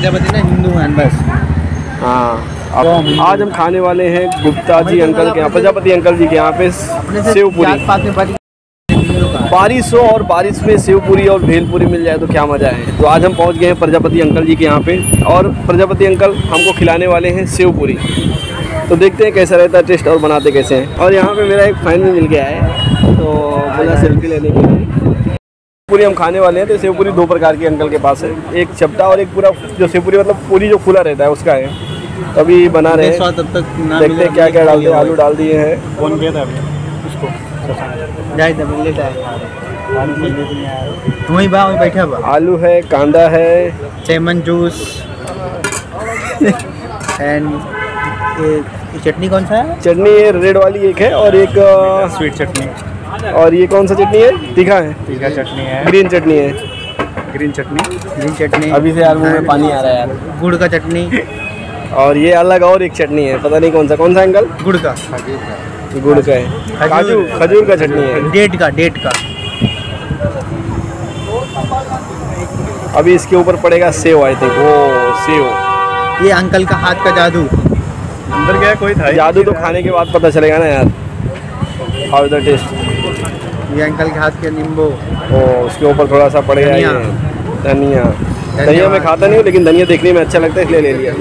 प्रजापति ना हिंदू हैं बस। हाँ। अब आज हम खाने वाले हैं गुप्ता जी अंकल के यहाँ प्रजापति अंकल जी के यहाँ पे अपने से सेव पूरी जात पात में बात हिंदू का बारिश हो और बारिश में सेव पूरी और भेलपूरी मिल जाए तो क्या मज़ा है। तो आज हम पहुँच गए हैं प्रजापति अंकल जी के यहाँ पे और प्रजापति अंकल हमको खिलाने वाले हैं सेव पूरी तो देखते हैं कैसा रहता है टेस्ट और बनाते कैसे हैं। और यहाँ पे मेरा एक फ़ैन भी मिल गया है तो बोला सेल्फी लेने के लिए। पूरी हम खाने वाले हैं तो सेव पूरी दो प्रकार की अंकल के पास है। एक चपटा और एक पूरा जो सेव पूरी मतलब पूरी जो खुला रहता है उसका है। तो अभी बना रहे हैं। तब तक ना देखते हैं क्या क्या डालते हैं आलू डाल दिए हैं। कौन गया था अभी? उसको जाए तब लेता है। वहीं बा वहीं बैठा बा। आलू है कांदा है। Lemon juice. एंड चटनी कौन सा है? चटनी ये रेड वाली एक है और एक स्वीट चटनी। और ये कौन सा चटनी है? तीखा है। तीखा चटनी है। ग्रीन चटनी है। ग्रीन चटनी। ग्रीन चटनी। अभी से यार मुँह में पानी आ रहा है यार। गुड़ का चटनी। और ये अलग और एक चटनी है पता नहीं कौन सा। कौन सा अंकल? गुड़ का। गुड़ का है। काजू खजूर का चटनी है। डेट का डेट का। अभी इसके ऊपर पड़ेगा save I think oh sev. ये अंकल का हाथ का जादू। अंदर गया कोई था जादू तो खाने के बाद पता चलेगा ना यार। हाउ द टेस्ट ये अंकल के हाथ के नींबू। ओ उसके ऊपर थोड़ा सा पड़ेगा। धनिया। धनिया मैं खाता नहीं हूँ लेकिन धनिया देखने में अच्छा लगता है इसलिए ले लिया।